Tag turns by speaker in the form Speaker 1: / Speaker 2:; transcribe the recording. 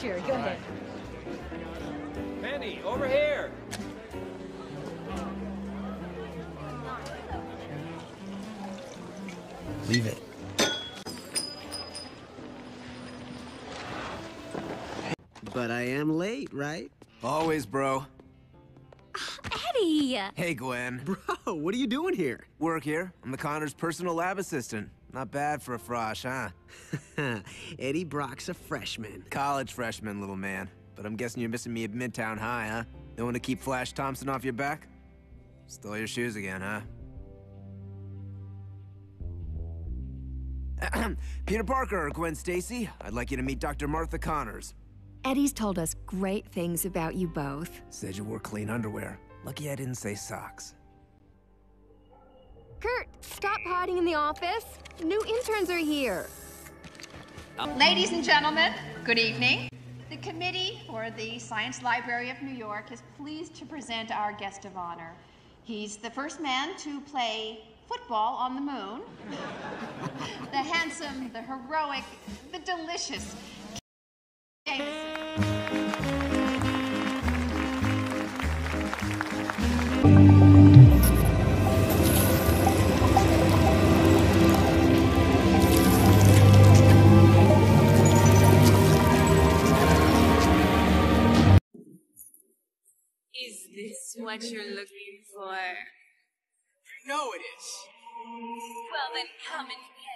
Speaker 1: Sure, go ahead.
Speaker 2: Penny, over here!
Speaker 3: Leave it.
Speaker 4: But I am late, right?
Speaker 5: Always, bro.
Speaker 1: Eddie!
Speaker 5: Hey, Gwen.
Speaker 4: Bro, what are you doing here?
Speaker 5: Work here. I'm the Connor's personal lab assistant. Not bad for a frosh, huh?
Speaker 4: Eddie Brock's a freshman.
Speaker 5: College freshman, little man. But I'm guessing you're missing me at Midtown High, huh? No one to keep Flash Thompson off your back? Stole your shoes again, huh? Peter Parker, Gwen Stacy. I'd like you to meet Dr. Martha Connors.
Speaker 1: Eddie's told us great things about you both.
Speaker 5: Said you wore clean underwear. Lucky I didn't say socks.
Speaker 1: Kurt, stop hiding in the office. New interns are here.
Speaker 6: Ladies and gentlemen, good evening. The committee for the Science Library of New York is pleased to present our guest of honor. He's the first man to play football on the moon. the handsome, the heroic, the delicious. Jameson.
Speaker 7: Is this what you're looking for?
Speaker 3: No, it is.
Speaker 7: Well, then come and get